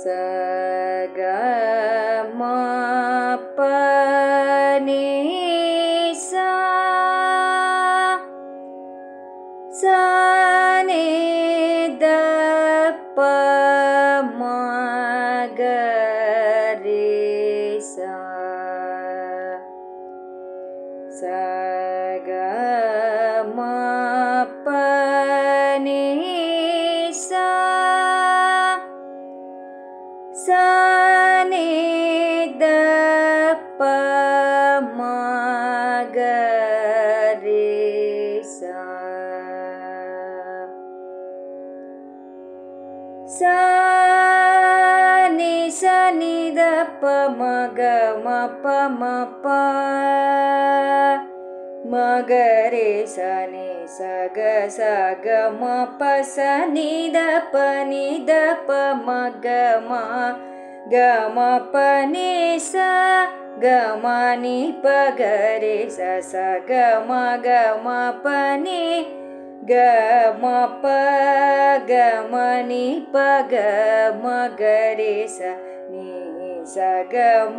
स ग म प नि सा स नि द प म ग रे सा स स नि द प म ग रे सा स नि स नि द म ग रे स नि स ग स ग म प स नि द प नि द प म ग म ग म ग म ग म ग म प नि ग म प ग म नि प ग म ग रे स नि स ग म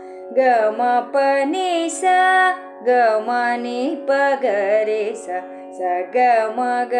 नि द प म ग म प म प म ग रे स स ग स ग